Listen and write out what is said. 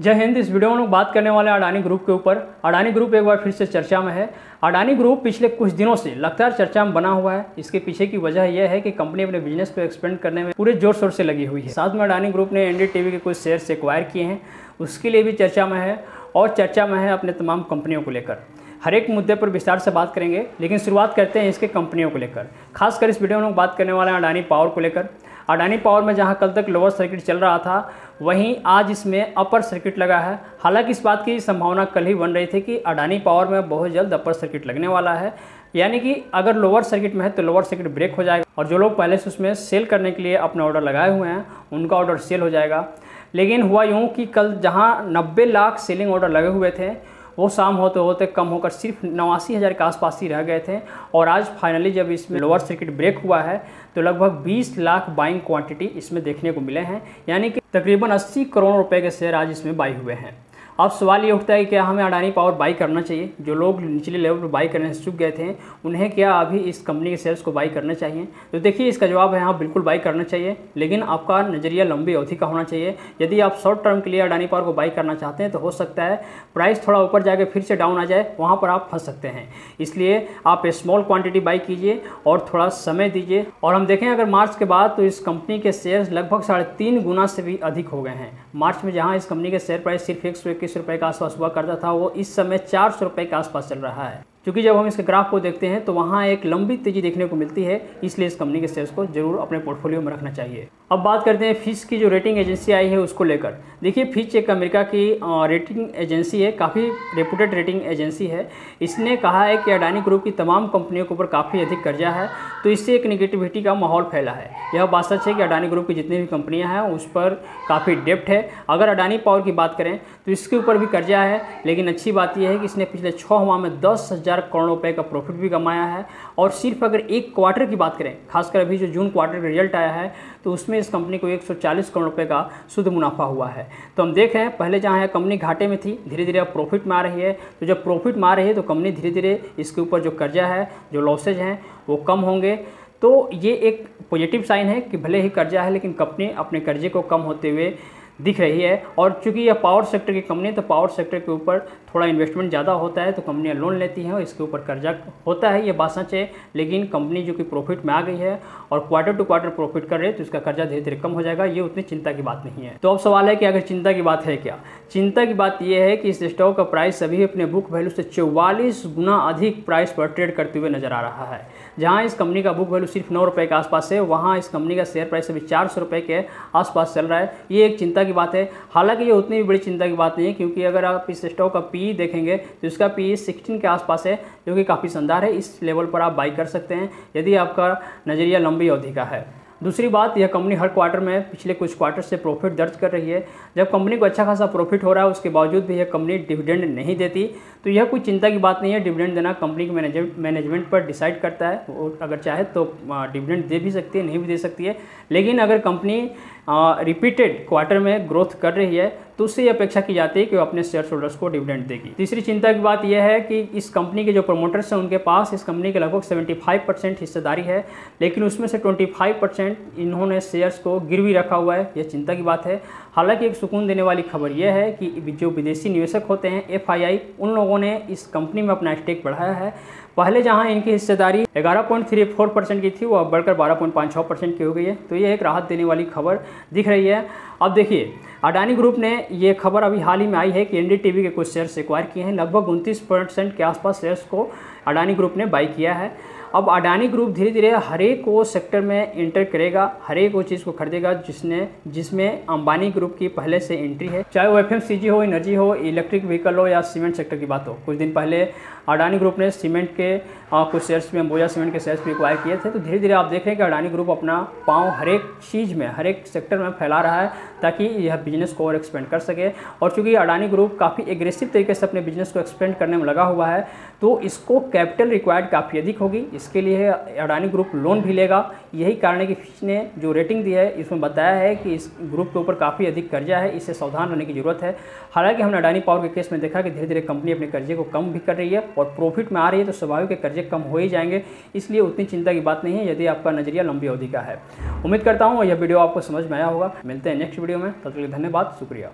जय हिंद, इस वीडियो में लोग बात करने वाले अडानी ग्रुप के ऊपर। अडानी ग्रुप एक बार फिर से चर्चा में है। अडानी ग्रुप पिछले कुछ दिनों से लगातार चर्चा में बना हुआ है। इसके पीछे की वजह यह है कि कंपनी अपने बिज़नेस को एक्सपेंड करने में पूरे ज़ोर शोर से लगी हुई है। साथ में अडानी ग्रुप ने टीवी के कुछ शेयर एक्वायर किए हैं। उसके लिए भी चर्चा में है और चर्चा में है अपने तमाम कंपनियों को लेकर। हर एक मुद्दे पर विस्तार से बात करेंगे, लेकिन शुरुआत करते हैं इसके कंपनियों को लेकर। खासकर इस वीडियो में लोग बात करने वाले हैं अडानी पावर को लेकर। अडानी पावर में जहाँ कल तक लोअर सर्किट चल रहा था, वहीं आज इसमें अपर सर्किट लगा है। हालाँकि इस बात की संभावना कल ही बन रही थी कि अडानी पावर में बहुत जल्द अपर सर्किट लगने वाला है। यानी कि अगर लोअर सर्किट में है तो लोअर सर्किट ब्रेक हो जाएगा और जो लोग पहले से उसमें सेल करने के लिए अपना ऑर्डर लगाए हुए हैं, उनका ऑर्डर सेल हो जाएगा। लेकिन हुआ यूँ कि कल जहाँ नब्बे लाख सेलिंग ऑर्डर लगे हुए थे वो शाम होते होते कम होकर सिर्फ़ नवासी हज़ार के आसपास ही रह गए थे। और आज फाइनली जब इसमें लोअर सर्किट ब्रेक हुआ है तो लगभग 20 लाख बाइंग क्वांटिटी इसमें देखने को मिले हैं। यानी कि तकरीबन 80 करोड़ रुपए के शेयर आज इसमें बाई हुए हैं। अब सवाल ये उठता है कि क्या हमें अडानी पावर बाई करना चाहिए? जो लोग निचले लेवल पर बाई करने से चुक गए थे, उन्हें क्या अभी इस कंपनी के शेयर्स को बाई करना चाहिए? तो देखिए, इसका जवाब है हाँ बिल्कुल बाई करना चाहिए, लेकिन आपका नज़रिया लंबी अवधि का होना चाहिए। यदि आप शॉर्ट टर्म के लिए अडानी पावर को बाई करना चाहते हैं तो हो सकता है प्राइस थोड़ा ऊपर जाकर फिर से डाउन आ जाए, वहाँ पर आप फंस सकते हैं। इसलिए आप स्मॉल क्वान्टिटी बाई कीजिए और थोड़ा समय दीजिए। और हम देखें, अगर मार्च के बाद तो इस कंपनी के शेयर्स लगभग साढ़े तीन गुना से भी अधिक हो गए हैं। मार्च में जहाँ इस कंपनी के शेयर प्राइस सिर्फ़ एक सौ इक्कीस रुपये के आसपास हुआ करता था, वो इस समय चार सौ रुपये के आसपास चल रहा है। क्योंकि जब हम इसके ग्राफ को देखते हैं तो वहाँ एक लंबी तेज़ी देखने को मिलती है, इसलिए इस कंपनी के शेयर्स को ज़रूर अपने पोर्टफोलियो में रखना चाहिए। अब बात करते हैं फिच की, जो रेटिंग एजेंसी आई है उसको लेकर। देखिए फिच एक अमेरिका की रेटिंग एजेंसी है, काफ़ी रेपुटेड रेटिंग एजेंसी है। इसने कहा है कि अडानी ग्रुप की तमाम कंपनियों के ऊपर काफ़ी अधिक कर्जा है तो इससे एक निगेटिविटी का माहौल फैला है। यह बात सच है कि अडानी ग्रुप की जितनी भी कंपनियाँ हैं, उस पर काफ़ी डेप्ट है। अगर अडानी पावर की बात करें तो इसके ऊपर भी कर्जा है, लेकिन अच्छी बात यह है कि इसने पिछले छः माह में दस हज़ार करोड़ रुपए का प्रॉफिट भी कमाया है। और सिर्फ़ अगर एक क्वार्टर की बात करें, खासकर अभी जो जून क्वार्टर का रिज़ल्ट आया है तो उसमें इस कंपनी को 140 करोड़ रुपए का शुद्ध मुनाफा हुआ है। तो हम देख रहे हैं, पहले जहाँ है कंपनी घाटे में थी धीरे धीरे अब प्रॉफिट में आ रही है। तो जब प्रॉफिट में आ रही है तो कंपनी धीरे धीरे इसके ऊपर जो कर्जा है, जो लॉसेज हैं, वो कम होंगे। तो ये एक पॉजिटिव साइन है कि भले ही कर्जा है, लेकिन कंपनी अपने कर्जे को कम होते हुए दिख रही है। और चूँकि यह पावर सेक्टर की कंपनी है तो पावर सेक्टर के ऊपर थोड़ा इन्वेस्टमेंट ज़्यादा होता है तो कंपनियाँ लोन लेती हैं और इसके ऊपर कर्जा होता है, ये बात सच है। लेकिन कंपनी जो कि प्रॉफिट में आ गई है और क्वार्टर टू क्वार्टर प्रॉफिट कर रही है तो इसका कर्जा धीरे धीरे कम हो जाएगा। ये उतनी चिंता की बात नहीं है। तो अब सवाल है कि अगर चिंता की बात है क्या? चिंता की बात यह है कि इस स्टॉक का प्राइस अभी अपने बुक वैल्यू से चौवालीस गुना अधिक प्राइस पर ट्रेड करते हुए नज़र आ रहा है। जहाँ इस कंपनी का बुक वैल्यू सिर्फ़ नौ रुपये के आसपास है, वहाँ इस कंपनी का शेयर प्राइस अभी चार सौ रुपये के आसपास चल रहा है। ये एक चिंता की बात है। हालाँकि ये उतनी भी बड़ी चिंता की बात नहीं है, क्योंकि अगर आप इस स्टॉक का पी देखेंगे तो इसका पी सिक्सटीन के आसपास है, जो कि काफ़ी शानदार है। इस लेवल पर आप बाई कर सकते हैं, यदि आपका नज़रिया लंबी अवधि का है। दूसरी बात, यह कंपनी हर क्वार्टर में पिछले कुछ क्वार्टर से प्रॉफिट दर्ज कर रही है। जब कंपनी को अच्छा खासा प्रॉफिट हो रहा है, उसके बावजूद भी यह कंपनी डिविडेंड नहीं देती। तो यह कोई चिंता की बात नहीं है डिविडेंड देना कंपनी के मैनेजमेंट पर डिसाइड करता है। वो अगर चाहे तो डिविडेंड दे भी सकती है, नहीं भी दे सकती है। लेकिन अगर कंपनी रिपीटेड क्वार्टर में ग्रोथ कर रही है तो उससे ये अपेक्षा की जाती है कि वो अपने शेयर होल्डर्स को डिविडेंड देगी। तीसरी चिंता की बात यह है कि इस कंपनी के जो प्रमोटर्स हैं, उनके पास इस कंपनी के लगभग 75 परसेंट हिस्सेदारी है, लेकिन उसमें से 25 परसेंट इन्होंने शेयर्स को गिरवी रखा हुआ है, यह चिंता की बात है। हालाँकि एक सुकून देने वाली खबर यह है कि जो विदेशी निवेशक होते हैं एफआईआई उन लोगों ने इस कंपनी में अपना स्टेक बढ़ाया है। पहले जहाँ इनकी हिस्सेदारी 11.34 परसेंट की थी, वो अब बढ़कर 12.56 परसेंट की हो गई है। तो ये एक राहत देने वाली खबर दिख रही है। अब देखिए अडानी ग्रुप ने ये खबर अभी हाल ही में आई है कि टीवी के कुछ शेयर्स एक्वायर किए हैं। लगभग उनतीस परसेंट के आसपास शेयर्स को अडानी ग्रुप ने बाई किया है। अब अडानी ग्रुप धीरे धीरे हर एक वो सेक्टर में इंटर करेगा हर एक वो चीज़ को खरीदेगा जिसने जिसमें अंबानी ग्रुप की पहले से एंट्री है। चाहे वो FMCG हो एनर्जी हो इलेक्ट्रिक व्हीकल हो या सीमेंट सेक्टर की बात हो। कुछ दिन पहले अडानी ग्रुप ने सीमेंट के आ, कुछ शेयर्स में अंबोजा सीमेंट के शेयर्स भी एक्वायर किए थे। तो धीरे धीरे आप देख रहे हैं कि अडानी ग्रुप अपना पाँव हर एक चीज़ में हर एक सेक्टर में फैला रहा है ताकि यह बिज़नेस को और एक्सपेंड कर सके। और चूँकि अडानी ग्रुप काफ़ी एग्रेसिव तरीके से अपने बिज़नेस को एक्सपेंड करने में लगा हुआ है तो इसको कैपिटल रिक्वायर्ड काफ़ी अधिक होगी। इसके लिए अडानी ग्रुप लोन भी लेगा। यही कारण है कि फिच ने जो रेटिंग दी है, इसमें बताया है कि इस ग्रुप के ऊपर काफ़ी अधिक कर्जा है। इससे सावधान रहने की ज़रूरत है। हालाँकि हमने अडानी पावर के केस में देखा कि धीरे धीरे कंपनी अपने कर्जे को कम भी कर रही है और प्रॉफिट में आ रही है तो स्वाभाविक के कर्जे कम हो ही जाएँगे। इसलिए उतनी चिंता की बात नहीं है, यदि आपका नज़रिया लंबी अवधि का है। उम्मीद करता हूँ यह वीडियो आपको समझ में आया होगा। मिलते हैं नेक्स्ट वीडियो में। तब तक धन्यवाद, शुक्रिया।